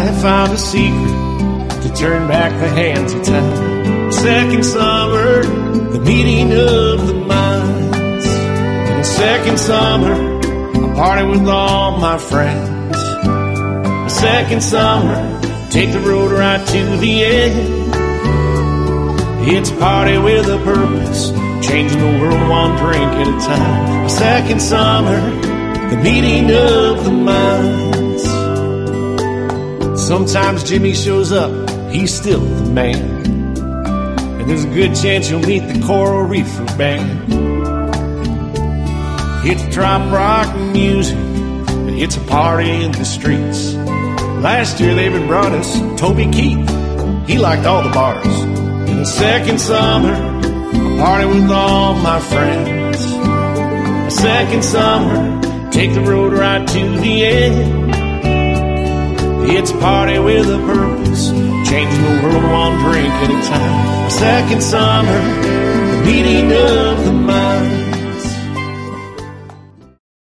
I have found a secret to turn back the hands of time. Second summer, the meeting of the minds. And second summer, I party with all my friends. The second summer, take the road right to the end. It's a party with a purpose, changing the world one drink at a time. A second summer, the meeting of the minds. Sometimes Jimmy shows up, he's still the man. And there's a good chance you'll meet the Coral Reefer Band. It's trop rock music, it's a party in the streets. Last year they even brought us Toby Keith. He liked all the bars. In the second summer, I party with all my friends. The second summer, take the road right to the end. It's a party with a purpose, changing the world one drink at a time. A second summer, the meeting of